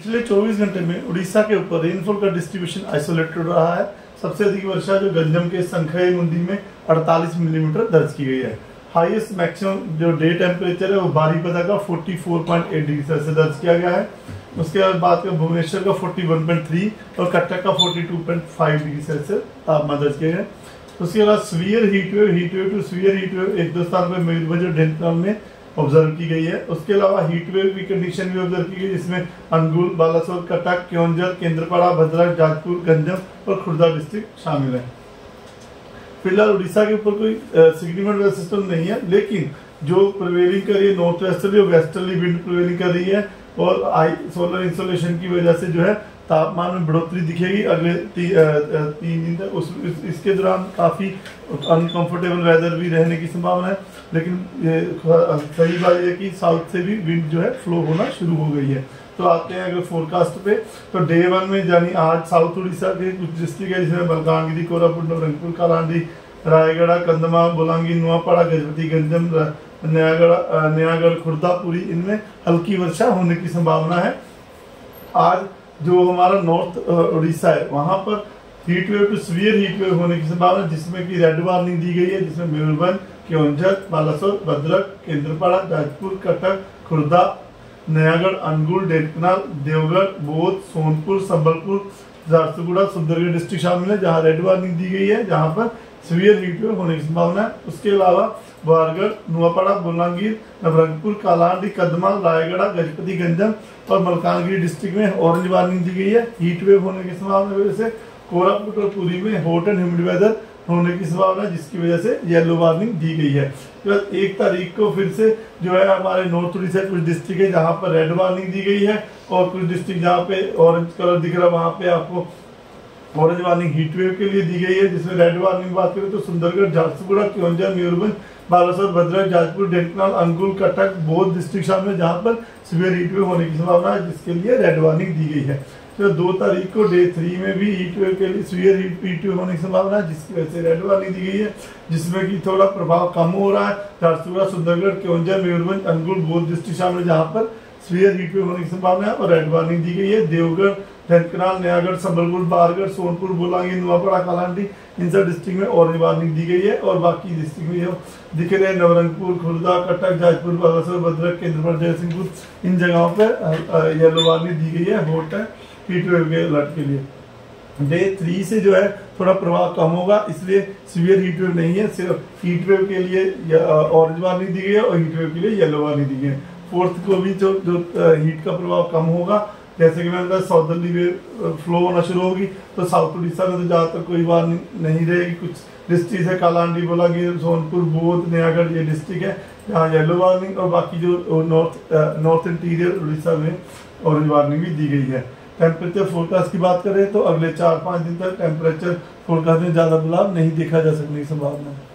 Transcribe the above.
पिछले 24 घंटे में उड़ीसा के ऊपर रेनफॉल का डिस्ट्रीब्यूशन आइसोलेटेड रहा है। सबसे अधिक वर्षा जो गंजम के संखई मुंदी में 48 मिलीमीटर दर्ज की गई है। हाईएस्ट मैक्सिमम जो डे टेम्परेचर है, वो बारीपदा का 44.8 डिग्री सेल्सियस दर्ज किया गया है। उसके बाद बात भुवनेश्वर का 41.3 और कटक का 42.5 डिग्री सेल्सियस तापमान दर्ज किया गया उसके बाद severe heat wave heat wave to severe heat wave एक दो स्थान पर मयूरभंज और ढेंकनाल में ऑब्ज़र्व की गई है। उसके अलावा हीट वेव की कंडीशन भी ऑब्ज़र्व की गई जिसमें अनुगुल बालासोर, कटक क्योंझर केंद्रपाड़ा, भद्रक, जाजपुर, गंजम और खुर्दा डिस्ट्रिक्ट शामिल है। फ़िलहाल उड़ीसा के ऊपर कोई सिग्निफिकेंट वेदर सिस्टम नहीं है, लेकिन जो प्रिवेलिंग कर रही है नॉर्थ वेस्टर्ली और वेस्टर्ली विंड प्रिवेलिंग कर रही है और आई सोलर इंसोलेशन की वजह से जो है तापमान में बढ़ोतरी दिखेगी अगले ती, तीन दिन तक। उस इस, इसके दौरान काफ़ी अनकंफर्टेबल वेदर भी रहने की संभावना है। लेकिन ये सही बात यह कि साउथ से भी विंड जो है फ्लो होना शुरू हो गई है। तो आते हैं अगर फोरकास्ट पे। तो डे वन में यानी आज साउथ उड़ीसा के कुछ डिस्ट्रिक्ट है जिसमें मलकानगिरी कोरापुट नवरंगपुर कालांडी रायगढ़ कंदमा बोलांगी नुआपाड़ा गजपति गंजम नयागढ़ नयागढ़ खुर्दापुरी इनमें हल्की वर्षा होने की संभावना है। आज जो हमारा नॉर्थ उड़ीसा है, वहाँ पर heat wave to severe heat wave होने की संभावना, जिसमें कि रेड वार्निंग दी गई है, जिसमें मयूरभंज क्योंझर, बालासोर, भद्रक, केंद्रपाड़ा जाजपुर कटक, खुर्दा, नयागढ़, अनुगुल डेटकनाल देवगढ़, बोध, सोनपुर, संबलपुर झारसुगुड़ा सुंदरगढ़ डिस्ट्रिक्ट शामिल है, जहाँ रेड वार्निंग दी गई है, जहाँ पर सीवियर हीट वेव होने की संभावना है उसके अलावा बारगढ़ नुआपाड़ा बुलंगीर नवरंगपुर कालांडी कदमा रायगढ़ गजपति गंजम और मलकानगिरी डिस्ट्रिक्ट में ऑरेंज वार्निंग दी गई है हीट वेव होने की संभावना की वजह से कोरापुट और पुरी में हॉट एंड ह्यूमिड वेदर होने की संभावना जिसकी वजह से येलो वार्निंग दी गई है तो एक तारीख को फिर से जो है हमारे नॉर्थ उड़ीसा कुछ डिस्ट्रिक्ट है जहाँ पर रेड वार्निंग दी गई है और कुछ डिस्ट्रिक्ट जहाँ पे ऑरेंज कलर दिख रहा है वहाँ पे आपको ऑरेंज वार्निंग हीट वेव के लिए दी गई है, जिसमें रेड वार्निंग बात करें तो सुंदरगढ़ झारसुगुड़ा क्योंझा मयूरभंज बालासोर, भद्रक, जाजपुर ढेंकनाल अंकुल, कटक, बोध डिस्ट्रिक्ट शामिल है, जहाँ पर सिवियर हीट वेव होने की संभावना है, जिसके लिए रेड वार्निंग दी गई है। तो दो तारीख को डे थ्री में भी हीट वेव के लिए सीवियर हीट वेव होने की संभावना है, जिसकी वजह से रेड वार्निंग दी गई है, जिसमें कि थोड़ा प्रभाव कम हो रहा है। झारसुगुड़ा सुंदरगढ़ क्योंझा मयूरभंज अंकुल, बोध डिस्ट्रिक्ट शामिल है, जहाँ पर सीवियर हीट वेव होने की संभावना है और रेड वार्निंग दी गई है। देवगढ़ ढंकनाल नयागढ़, संबलपुर, बारगढ़, सोनपुर, बोलांगी नुआपड़ा कालांडी इन सब डिस्ट्रिक्ट में ऑरेंज वार्निंग दी गई है और बाकी डिस्ट्रिक्ट में जो दिख रहे नवरंगपुर, खुर्दा, कटक, जाजपुर, बालासोर, भद्रक केंद्रपुर जयसिंहपुर, इन जगहों पर येलो वार्निंग दी गई है। होट है हीट वेव के अलर्ट के लिए। डे थ्री से जो है थोड़ा प्रभाव कम होगा, इसलिए सीवियर हीट वेव नहीं है, सिर्फ़ हीट वेव के लिए ऑरेंज वार्निंग दी गई है और हीट वेव के लिए येलो वार्निंग दी गई है। फोर्थ को भी जो जो हीट का प्रभाव कम होगा। जैसे कि मैंने बताया साउदर्ली फ्लो होना शुरू होगी तो साउथ उड़ीसा में तो ज़्यादातर कोई बार नहीं रहेगी। कुछ डिस्ट्रिक्ट है कालांडी बोलांगी सोनपुर बोध नयागढ़ ये डिस्ट्रिक्ट है, जहाँ येलो वार्निंग और बाकी जो नॉर्थ नॉर्थ इंटीरियर उड़ीसा में ऑरेंज वार्निंग भी दी गई है। टेम्परेचर फोरकास्ट की बात करें तो अगले चार पाँच दिन तक टेम्परेचर फोरकास्ट में ज़्यादा बदलाव नहीं देखा जा सकने की संभावना है।